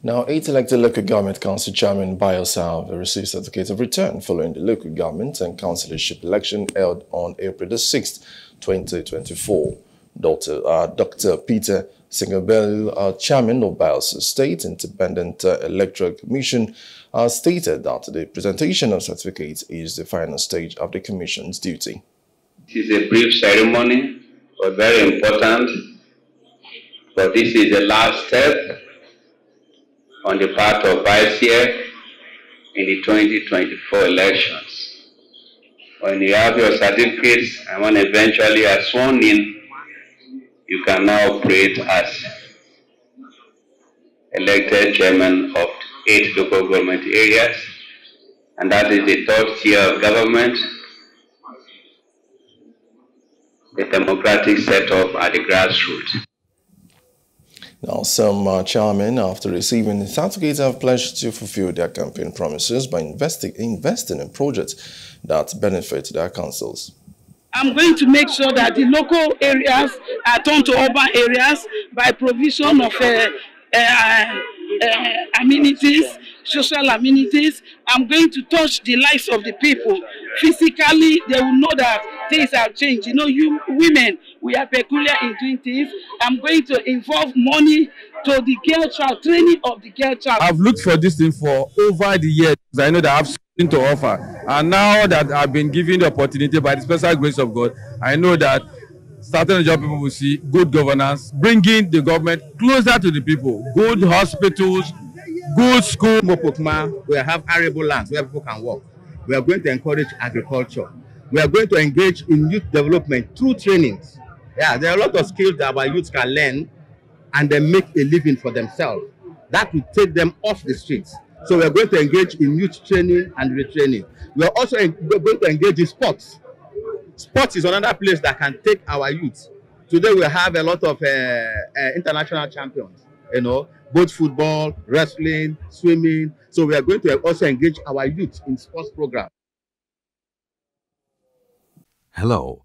Now, eight elected local government council chairman Bayelsa received certificate of return following the local government and councillorship election held on April the 6th, 2024. Dr. Uh, Dr. Peter Singabele, uh, chairman of Bayelsa State Independent uh, Electoral Commission, uh, stated that the presentation of certificates is the final stage of the commission's duty. It is a brief ceremony, but very important. But this is the last step on the part of ICF in the 2024 elections. When you have your certificates and when eventually are sworn in, you can now operate as elected chairman of eight local government areas, and that is the third tier of government, the democratic setup at the grassroots. Now, some uh, chairmen, after receiving the certificate, have pledged to fulfill their campaign promises by investing, investing in projects that benefit their councils. I'm going to make sure that the local areas are turned to urban areas by provision of uh, uh, uh, amenities, social amenities. I'm going to touch the lives of the people. Physically, they will know that things have changed. You know, you women, we are peculiar in doing things. I'm going to involve money to the girl child, training of the girl child. I've looked for this thing for over the years. I know that I have something to offer. And now that I've been given the opportunity by the special grace of God, I know that starting the job people will see good governance, bringing the government closer to the people, good hospitals, good schools. We have arable lands where people can work. We are going to encourage agriculture. We are going to engage in youth development through trainings. Yeah, there are a lot of skills that our youth can learn and then make a living for themselves. That will take them off the streets. So we are going to engage in youth training and retraining. We are also going to engage in sports. Sports is another place that can take our youth. Today we have a lot of uh, uh, international champions, you know, both football, wrestling, swimming. So we are going to also engage our youth in sports programs. Hello.